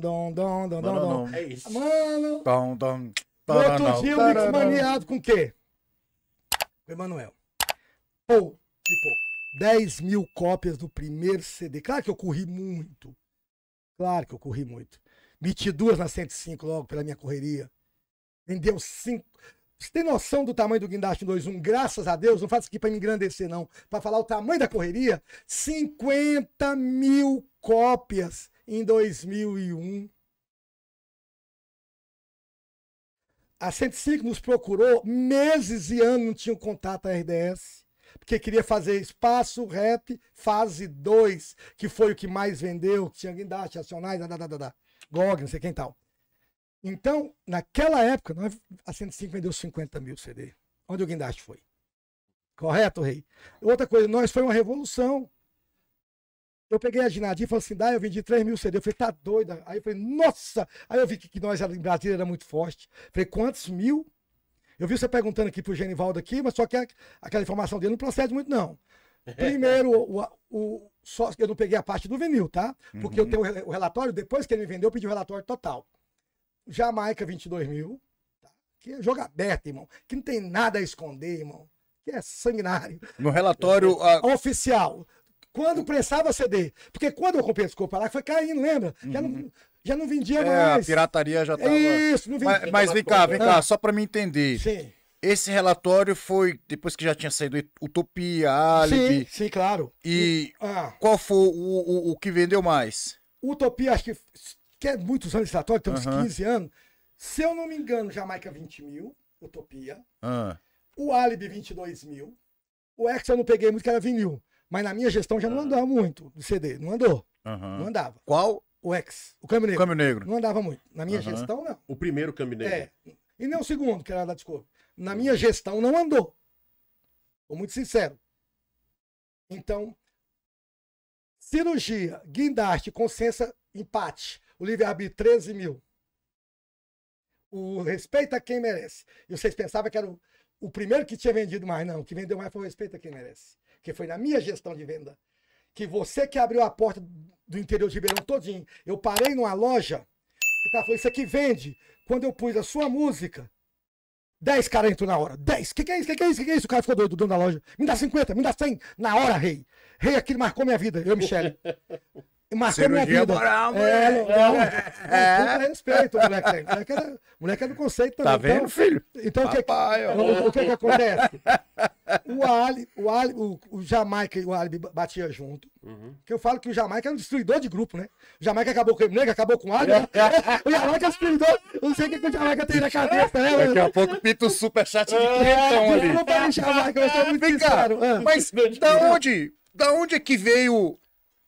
Dom, dom, dom, dom, dom, dom. É isso. Mano, Dom, dom, outro dia o Mix taranão. maniado com o quê? Com o Emanuel. Pô, tipo, 10 mil cópias do primeiro CD. Claro que eu corri muito. Claro que eu corri muito. Meti duas na 105 logo pela minha correria. Vendeu cinco. Você tem noção do tamanho do guindaste 2.1? Graças a Deus, não faço isso aqui para me engrandecer, não. Para falar o tamanho da correria, 50 mil cópias em 2001. A 105 nos procurou meses e anos, não tinha contato a RDS, porque queria fazer Espaço Rap Fase 2, que foi o que mais vendeu, tinha guindaste, Racionais, da, da, da, da, da, GOG, não sei quem tal. Então, naquela época, a 105 vendeu 50 mil CD. Onde o guindaste foi? Correto, rei? Outra coisa, nós foi uma revolução. Eu peguei a Ginadim e falei assim, dá, eu vendi 3 mil CD. Eu falei, tá doida? Aí eu falei, nossa! Aí eu vi que, que nós em Brasília era muito forte. Falei, quantos mil? Eu vi você perguntando aqui pro Genivaldo aqui, mas só que a- aquela informação dele não procede muito, não. Primeiro, o, o, só, eu não peguei a parte do vinil, tá? Porque eu tenho o re- o relatório, depois que ele me vendeu, eu pedi o relatório total. Jamaica, 22 mil. Tá? Que é jogo aberto, irmão. Que não tem nada a esconder, irmão. Que é sanguinário. No relatório, a- Oficial. Quando prestava CD. Porque quando eu comprei esse corpo lá, foi caindo, lembra? Já, não, já não vendia é, a mais. pirataria já tava... Isso, não vendia. Mas, mas vem cá, vem cá, só pra me entender. Sim. Esse relatório foi depois que já tinha saído Utopia, Sim, Alibi. sim, claro. E Ah, qual foi o, o, o que vendeu mais? Utopia, acho que, que é muitos anos esse relatório, tem uns Aham. 15 anos. Se eu não me engano, Jamaica 20 mil, Utopia. Ah, O Alibi 22 mil. O X eu não peguei muito, que era vinil. Mas na minha gestão já não andava muito de CD. Não andou. aham. Não andava. Qual? O X, o Câmbio O Negro. Câmbio Negro. Não andava muito. Na minha Aham. gestão, não. O primeiro câmbio negro. É. E nem o segundo, que era da Discovery. Na minha gestão não andou. Vou muito sincero. Então, cirurgia, guindaste, consciência, empate. O livre-arbítrio, 13 mil. O respeito a quem merece. E vocês pensavam que era o, o primeiro que tinha vendido mais. Não, o que vendeu mais foi o respeito a quem merece. Que foi na minha gestão de venda. Que você que abriu a porta do interior de Ribeirão todinho. Eu parei numa loja, o cara falou, isso aqui vende. Quando eu pus a sua música, 10 caras na hora. 10. Que que é isso? Que que é isso? Que que é isso? O cara ficou doido, o dono da loja. Me dá 50, me dá 100. Na hora, rei. Rei aquilo marcou minha vida. Eu, Michele. Marcou minha vida. moral, é, não, não. É. Com respeito, o moleque. O moleque é, o moleque é do conceito também. Tá vendo, Então, filho? então o que, Papai, ó. o, o que que acontece? O Ali, o Ali, o, o Jamaica e o Ali batia junto. Uhum. Que eu falo que o Jamaica é um destruidor de grupo, né? O Jamaica acabou com o Negro, acabou com o Ali. né? o Jamaica é destruidor. Não sei o que, o Jamaica tem na cabeça, né? Daqui a pouco pinta o superchat de É, quinhentão ali. Desculpa aí, Jamaica, eu sou muito Vem cá. Ah. mas da onde, da onde é que veio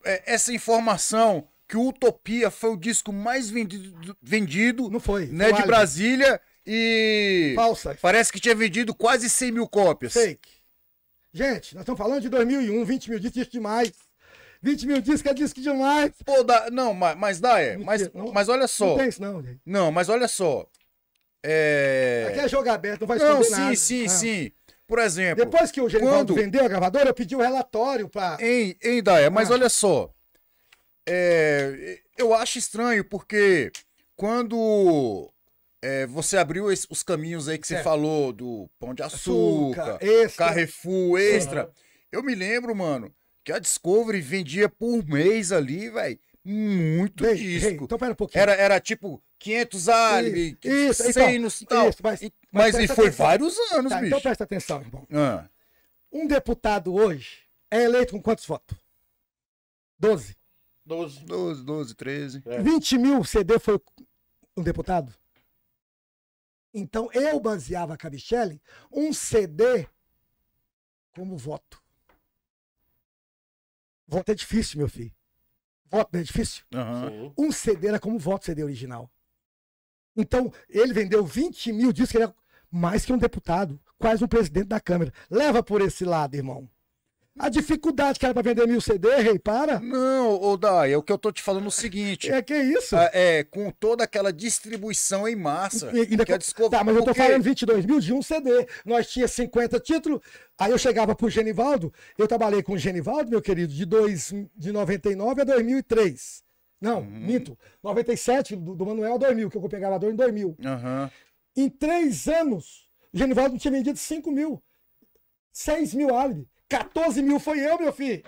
é, essa informação que o Utopia foi o disco mais vendido, vendido Não foi. né, foi de. Brasília e Falsa. parece que tinha vendido quase 100 mil cópias. Fake. Gente, nós estamos falando de 2001, 20 mil discos, disco demais. 20 mil discos é disco demais. Pô, da, não, mas, mas dá, é. Mas, não- mas olha só. Não tem isso não, gente. Não, mas olha só. É... Aqui é jogo aberto, não vai esconder Não, sim, nada. sim, Ah. sim. Por exemplo, Depois que o Genivaldo Quando- vendeu a gravadora, eu pedi o relatório pra... Hein, hein, Daia, mas Ah. olha só. É, eu acho estranho porque quando é, você abriu es- os caminhos aí que você Certo. falou do Pão de Açúcar, Açúcar, extra. Carrefour, Extra, eu me lembro, mano, que a Discovery vendia por mês ali, velho, muito Bem, disco. rei, então pera um pouquinho. Era, era tipo 500 álibi, Isso, 100 então, no tal. isso, mas- E- mas mas e foi atenção. vários anos, Tá, bicho. então presta atenção, irmão. Ah, Um deputado hoje é eleito com quantos votos? 12. 12. 12, 12, 13. É. 20 mil CD foi um deputado? Então eu baseava com a Michele um CD como voto. Voto é difícil, meu filho. Voto não é difícil? Sim. Um CD era como voto CD original. Então, ele vendeu 20 mil discos, ele era mais que um deputado, quase um presidente da Câmara. Leva por esse lado, irmão. A dificuldade que era para vender mil CD, rei, para. Não, ô Dai, é o que eu tô te falando é o seguinte. É que isso? Ah, É, com toda aquela distribuição em massa. E- ainda que a com- Discovery- Tá, mas eu tô porque- falando 22 mil de um CD. Nós tinha 50 títulos. Aí eu chegava pro Genivaldo. Eu trabalhei com o Genivaldo, meu querido, de, dois, de 99 a 2003. Não, Uhum. minto. 97 do, do Manuel a 2000, que eu comprei gravador em 2000. Aham. Em três anos, o Genivaldo não tinha vendido 5 mil. 6 mil álibi. 14 mil foi eu, meu filho.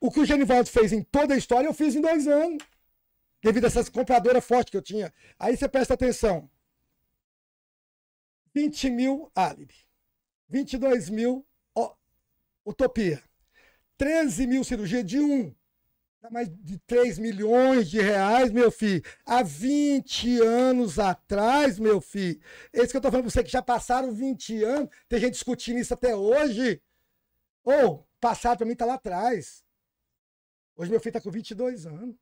O que o Genivaldo fez em toda a história, eu fiz em dois anos. Devido a essas compradoras fortes que eu tinha. Aí você presta atenção. 20 mil álibi. 22 mil ó, utopia. 13 mil cirurgia de um. Mais de 3 milhões de reais, meu filho. Há 20 anos atrás, meu filho. Esse que eu tô falando pra você que já passaram 20 anos. Tem gente discutindo isso até hoje. Ou, passado pra mim tá lá atrás. Hoje meu filho tá com 22 anos.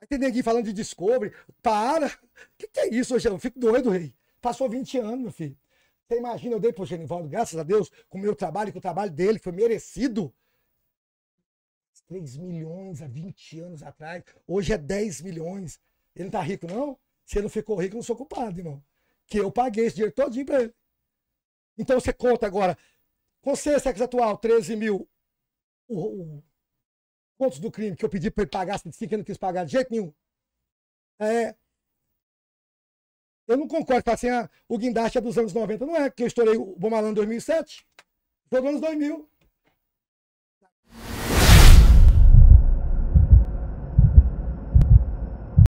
Aí tem neguinho falando de Discovery. Para! O que, que é isso, hoje? Eu fico doido, rei. Passou 20 anos, meu filho. Você imagina, eu dei pro Genivaldo, graças a Deus, com o meu trabalho, com o trabalho dele, foi merecido. 3 milhões há 20 anos atrás. Hoje é 10 milhões. Ele não tá rico, não? Se ele não ficou rico, eu não sou culpado, irmão. Que eu paguei esse dinheiro todinho pra ele. Então você conta agora. Conselho sexo atual, 13 mil. O, o, contos do crime que eu pedi pra ele pagar, se ele não quis pagar de jeito nenhum. É. Eu não concordo com assim, ah, o guindaste é dos anos 90. Não é, que eu estourei o Bom Malandro em 2007. Foi dos anos 2000.